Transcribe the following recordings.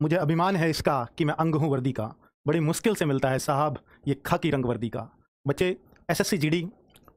मुझे अभिमान है इसका कि मैं अंग हूँ वर्दी का। बड़ी मुश्किल से मिलता है, साहब, ये खाकी रंग वर्दी का। बच्चे एस एस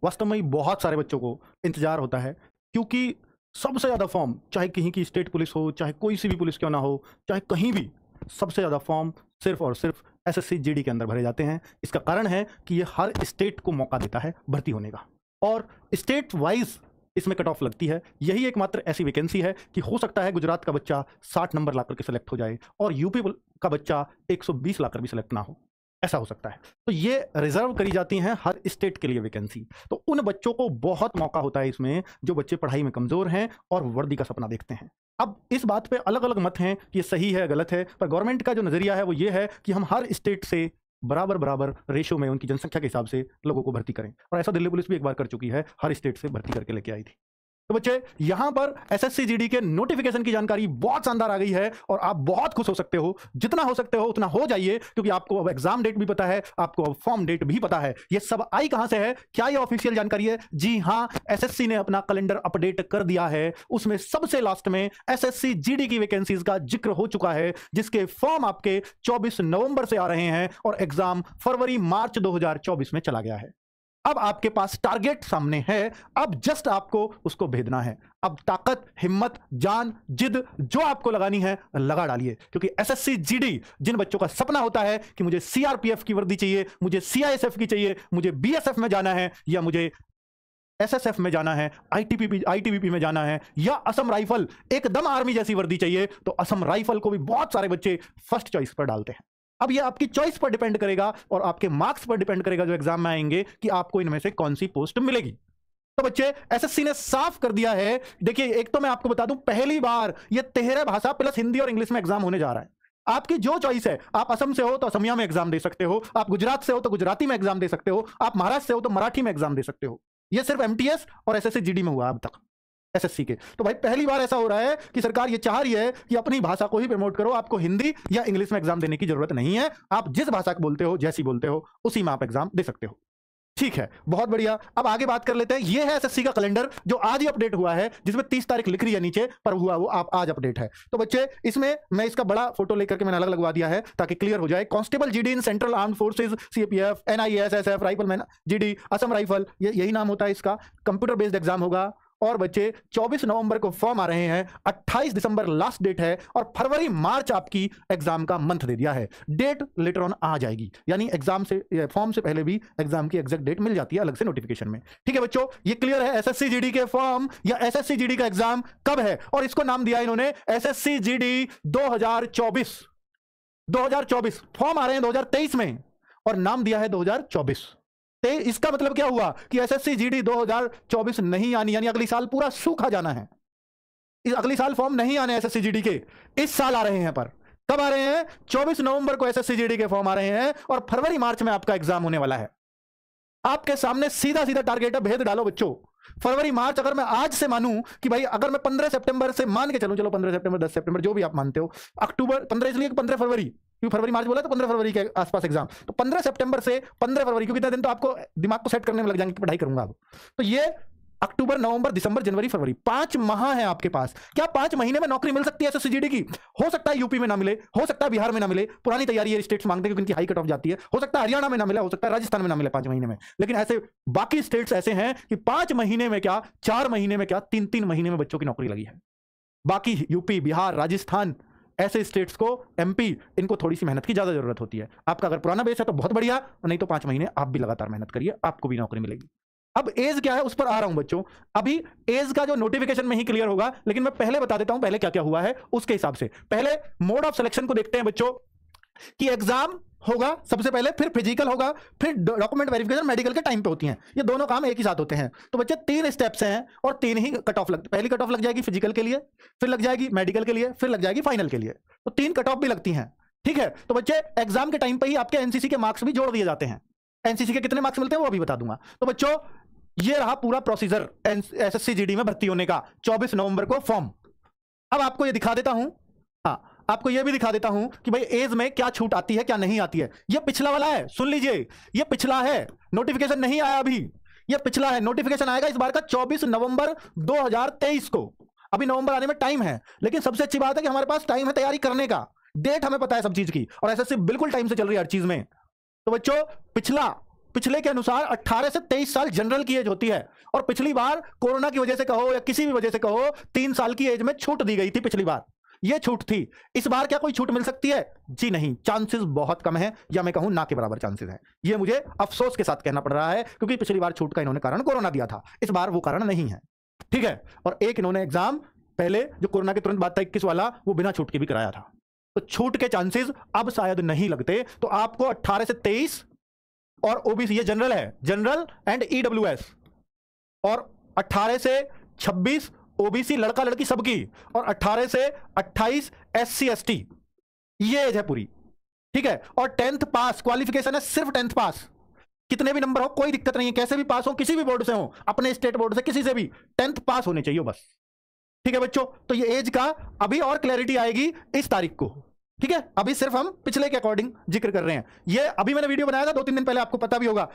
वास्तव में बहुत सारे बच्चों को इंतज़ार होता है, क्योंकि सबसे ज़्यादा फॉर्म, चाहे कहीं की स्टेट पुलिस हो, चाहे कोई सी भी पुलिस क्यों ना हो, चाहे कहीं भी, सबसे ज़्यादा फॉर्म सिर्फ़ और सिर्फ़ एस एस के अंदर भरे जाते हैं। इसका कारण है कि ये हर स्टेट को मौका देता है भर्ती होने का। और स्टेट वाइज इसमें कट ऑफ़ लगती है। यही एकमात्र ऐसी वैकेंसी है कि हो सकता है गुजरात का बच्चा 60 नंबर लाकर के सिलेक्ट हो जाए और यूपी का बच्चा 120 लाकर भी सिलेक्ट ना हो। ऐसा हो सकता है। तो ये रिज़र्व करी जाती हैं हर स्टेट के लिए वैकेंसी तो उन बच्चों को बहुत मौका होता है इसमें जो बच्चे पढ़ाई में कमज़ोर हैं और वर्दी का सपना देखते हैं। अब इस बात पे अलग अलग मत हैं कि ये सही है, गलत है, पर गवर्नमेंट का जो नज़रिया है वो ये है कि हम हर स्टेट से बराबर बराबर रेशो में उनकी जनसंख्या के हिसाब से लोगों को भर्ती करें। और ऐसा दिल्ली पुलिस भी एक बार कर चुकी है, हर स्टेट से भर्ती करके लेके आई थी। तो बच्चे, यहाँ पर एसएससी जीडी के नोटिफिकेशन की जानकारी बहुत शानदार आ गई है और आप बहुत खुश हो सकते हो। जितना हो सकते हो, उतना हो जाइए, क्योंकि आपको अब एग्ज़ाम डेट भी पता है, आपको अब फॉर्म डेट भी पता है। ये सब आई कहाँ से है? क्या ये ऑफिशियल जानकारी है? जी हाँ एसएससी ने अपना कैलेंडर अपडेट कर दिया है। उसमें सबसे लास्ट में एसएससी जीडी की वैकेंसीज का ज़िक्र हो चुका है, जिसके फॉर्म आपके चौबीस नवंबर से आ रहे हैं और एग्ज़ाम फरवरी मार्च दो हज़ार चौबीस में चला गया है। अब आपके पास टारगेट सामने है। अब जस्ट आपको उसको भेदना है। अब ताकत, हिम्मत, जान, जिद, जो आपको लगानी है, लगा डालिए। क्योंकि एसएससी जीडी जिन बच्चों का सपना होता है कि मुझे सीआरपीएफ की वर्दी चाहिए, मुझे सीआईएसएफ की चाहिए, मुझे बीएसएफ में जाना है, या मुझे एसएसएफ में जाना है आईटीपीपी आईटीबीपी में जाना है, या असम राइफल, एकदम आर्मी जैसी वर्दी चाहिए तो असम राइफल को भी बहुत सारे बच्चे फ़र्स्ट चॉइस पर डालते हैं। अब ये आपकी चॉइस पर डिपेंड करेगा और आपके मार्क्स पर डिपेंड करेगा जो एग्ज़ाम में आएँगे कि आपको इनमें से कौन सी पोस्ट मिलेगी। तो बच्चे एसएससी ने साफ़ कर दिया है। देखिए, एक तो मैं आपको बता दूँ, पहली बार ये तेरह भाषा प्लस हिंदी और इंग्लिश में एग्ज़ाम होने जा रहा है। आपकी जो चॉइस है, आप असम से हो तो असमिया में एग्ज़ाम दे सकते हो, आप गुजरात से हो तो गुजराती में एग्ज़ाम दे सकते हो, आप महाराष्ट्र से हो तो मराठी में एग्ज़ाम दे सकते हो। यह सिर्फ़ एमटीएस और एसएससी जीडी में हुआ अब तक। एसएससी के। तो भाई, पहली बार ऐसा हो रहा है कि सरकार ये चाह रही है कि अपनी भाषा को ही प्रमोट करो। आपको हिंदी या इंग्लिश में एग्ज़ाम देने की ज़रूरत नहीं है। आप जिस भाषा को बोलते हो, जैसी बोलते हो, उसी में आप एग्ज़ाम दे सकते हो। ठीक है, बहुत बढ़िया। अब आगे बात कर लेते हैं। ये है एसएससी का कैलेंडर जो आज ही अपडेट हुआ है, जिसमें 30 तारीख लिख रही है नीचे, पर हुआ वो आप आज अपडेट है। तो बच्चे, इसमें मैं इसका बड़ा फ़ोटो लेकर के मैंने अलग लगवा दिया है, ताकि क्लियर हो जाए। Constable GD in central arm forces CPF NIS SF rifleman GD Assam rifle यही नाम होता है इसका। कंप्यूटर बेस्ड एग्ज़ाम होगा। और बच्चे 24 नवंबर को फॉर्म आ रहे हैं 28 दिसंबर लास्ट डेट है, और फरवरी, मार्च आपकी एग्ज़ाम का मंथ दे दिया है। डेट लेटर ऑन आ जाएगी। यानी एग्ज़ाम से फॉर्म से पहले भी एग्ज़ाम की एग्जैक्ट डेट मिल जाती है अलग से नोटिफिकेशन में। ठीक है बच्चों, ये क्लियर है एसएससी जीडी के फॉर्म या एसएससी जीडी का एग्ज़ाम कब है? और इसको नाम दिया इन्होंने एसएससी जीडी 2024 2024 फॉर्म आ रहे हैं 2023 में और नाम दिया है 2024 इसका मतलब क्या हुआ कि एसएससी जीडी 2024 नहीं आनी, यानी अगली साल पूरा सूखा जाना है। इस अगली साल फॉर्म नहीं आने एसएससी जीडी के। इस साल आ रहे हैं पर। कब आ रहे हैं? 24 नवंबर को एसएससी जीडी के फॉर्म आ रहे हैं और फरवरी, मार्च में आपका एग्ज़ाम होने वाला है। आपके सामने सीधा सीधा टारगेट है, भेद डालो बच्चों। फरवरी, मार्च अगर मैं आज से मानूं कि भाई अगर मैं 15 सितंबर से मान के चलूँ, चलो 15 सितंबर 10 सितंबर, जो भी आप मानते हो, अक्टूबर 15 इसलिए 15 फरवरी। क्योंकि फरवरी, मार्च बोला तो पंद्रह फरवरी के आसपास एग्ज़ाम तो पंद्रह सितंबर से पंद्रह फरवरी, क्योंकि इतना दिन तो आपको दिमाग को सेट करने में लग जाएँगे पढ़ाई करूँगा अब। तो ये अक्टूबर, नवंबर, दिसंबर, जनवरी, फरवरी, पाँच माह है आपके पास। क्या पाँच महीने में नौकरी मिल सकती है एसएससीजीडी की? हो सकता है यूपी में ना मिले, हो सकता है बिहार में ना मिले, पुरानी तैयारी है स्टेट्स मांगते हैं क्योंकि हाई कट ऑफ़ जाती है। हो सकता है हरियाणा में ना मिले, हो सकता है राजस्थान में ना मिले पाँच महीने में। लेकिन ऐसे बाकी स्टेट्स ऐसे हैं कि पाँच महीने में क्या, चार महीने में क्या तीन तीन महीने में बच्चों की नौकरी लगी है। बाकी यूपी बिहार, राजस्थान ऐसे स्टेट्स को एमपी इनको थोड़ी सी मेहनत की ज़्यादा ज़रूरत होती है। आपका अगर पुराना बेस है तो बहुत बढ़िया, नहीं तो पाँच महीने आप भी लगातार मेहनत करिए, आपको भी नौकरी मिलेगी। अब एज क्या है, उस पर आ रहा हूँ बच्चों। अभी एज का जो नोटिफिकेशन में ही क्लियर होगा, लेकिन मैं पहले बता देता हूँ, पहले क्या क्या हुआ है, उसके हिसाब से। पहले मोड ऑफ़ सिलेक्शन को देखते हैं बच्चों, कि एग्ज़ाम होगा, सबसे पहले फिर फ़िज़िकल होगा, फिर डॉक्यूमेंट वेरिफिकेशन मेडिकल के टाइम पे होती हैं। ये दोनों काम एक ही साथ होते हैं। तो बच्चे, तीन स्टेप्स हैं और तीन ही कट ऑफ़ लग पहली कट ऑफ़ लग जाएगी फ़िज़िकल के लिए, फिर लग जाएगी मेडिकल के लिए, फिर लग जाएगी फाइनल के लिए। तो तीन कट ऑफ़ भी लगती हैं, ठीक है? तो बच्चे एग्ज़ाम के टाइम पर ही आपके एनसीसी के मार्क्स भी जोड़ दिए जाते हैं। एनसीसी के कितने मार्क्स मिलते हैं वो अभी बता दूँगा। तो बच्चों, ये रहा पूरा प्रोसीजर एस एस में भर्ती होने का, चौबीस नवंबर को फॉर्म अब आपको ये दिखा देता हूँ। हाँ आपको यह भी दिखा देता हूँ कि भाई एज में क्या छूट आती है, क्या नहीं आती है। यह पिछला वाला है, सुन लीजिए। ये पिछला है नोटिफिकेशन नहीं आया अभी। ये पिछला है नोटिफिकेशन आएगा इस बार का 24 नवंबर 2023 को। अभी नवंबर आने में टाइम है, लेकिन सबसे अच्छी बात है कि हमारे पास टाइम है तैयारी करने का। डेट हमें पता है सब चीज़ की, और एसएससी बिल्कुल टाइम से चल रही है हर चीज़ में। तो बच्चों, पिछला, पिछले के अनुसार 18 से 23 साल जनरल की एज होती है, और पिछली बार कोरोना की वजह से कहो या किसी भी वजह से कहो, तीन साल की एज में छूट दी गई थी पिछली बार। यह छूट थी। इस बार क्या कोई छूट मिल सकती है? जी नहीं चांसेस बहुत कम है, या मैं कहूँ ना के बराबर चांसेस है। यह मुझे अफसोस के साथ कहना पड़ रहा है, क्योंकि पिछली बार छूट का इन्होंने कारण कोरोना दिया था। इस बार वो कारण नहीं है। ठीक है? और एक इन्होंने एग्ज़ाम पहले जो कोरोना के तुरंत बाद था इक्कीस वाला, वो बिना छूट के भी कराया था। तो छूट के चांसेस अब शायद नहीं लगते। तो आपको 18 से 23 और ओबीसी ये जनरल है। जनरल एंड ईडब्ल्यूएस और 18 से 26 ओबीसी लड़का लड़की सबकी, और 18 से 28 एससी एसटी ये एज है पूरी, ठीक है? और टेंथ पास क्वालिफिकेशन है सिर्फ़ टेंथ पास कितने भी नंबर हो, कोई दिक्कत नहीं है। कैसे भी पास हो, किसी भी बोर्ड से हो, अपने स्टेट बोर्ड से, किसी से भी टेंथ पास होने चाहिए बस। ठीक है बच्चों? तो ये एज का अभी और क्लैरिटी आएगी इस तारीख को। ठीक है? अभी सिर्फ़ हम पिछले के अकॉर्डिंग ज़िक्र कर रहे हैं। ये अभी मैंने वीडियो बनाया था दो तीन दिन पहले आपको पता भी होगा।